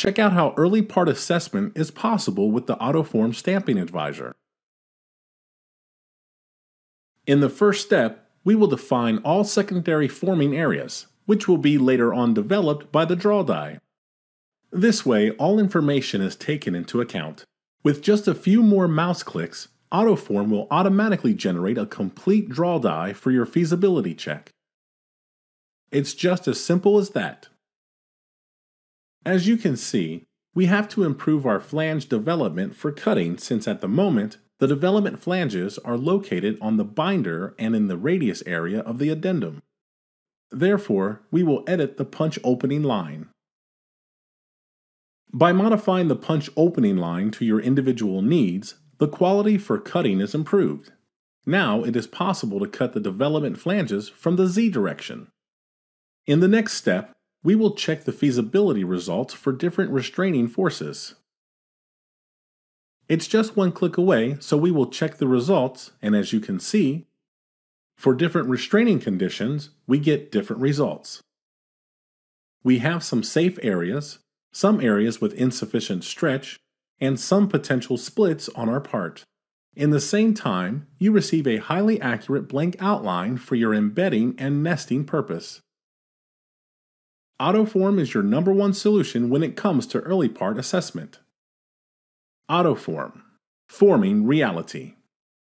check out how early part assessment is possible with the AutoForm StampingAdviser. In the first step, we will define all secondary forming areas, which will be later on developed by the draw die. This way, all information is taken into account. With just a few more mouse clicks, AutoForm will automatically generate a complete draw die for your feasibility check. It's just as simple as that. As you can see, we have to improve our flange development for cutting since at the moment, the development flanges are located on the binder and in the radius area of the addendum. Therefore, we will edit the punch opening line. By modifying the punch opening line to your individual needs, the quality for cutting is improved. Now it is possible to cut the development flanges from the Z direction. In the next step, we will check the feasibility results for different restraining forces. It's just one click away, so we will check the results, and as you can see, for different restraining conditions, we get different results. We have some safe areas, some areas with insufficient stretch, and some potential splits on our part. In the same time, you receive a highly accurate blank outline for your embedding and nesting purpose. AutoForm is your number one solution when it comes to early part assessment. AutoForm, forming reality.